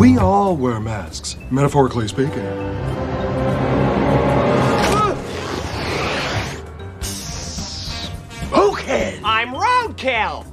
We all wear masks, metaphorically speaking. Hookhead! I'm Roadkill!